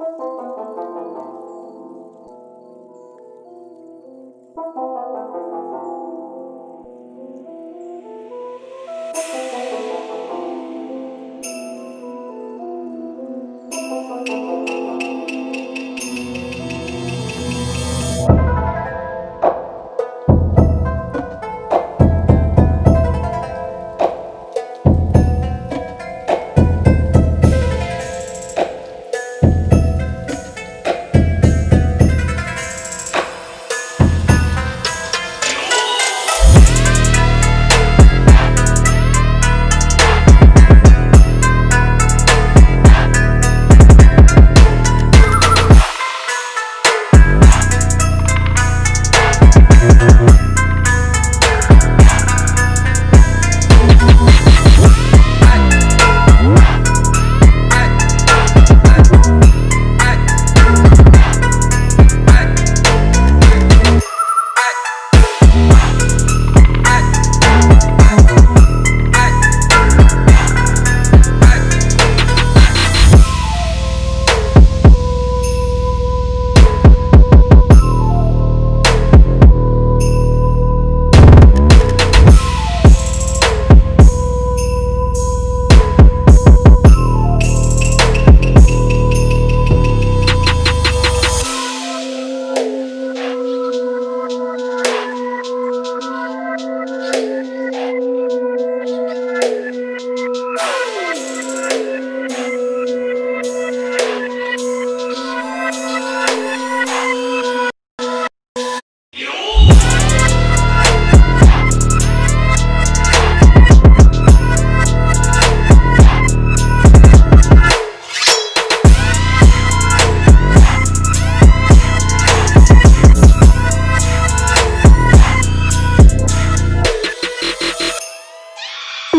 Música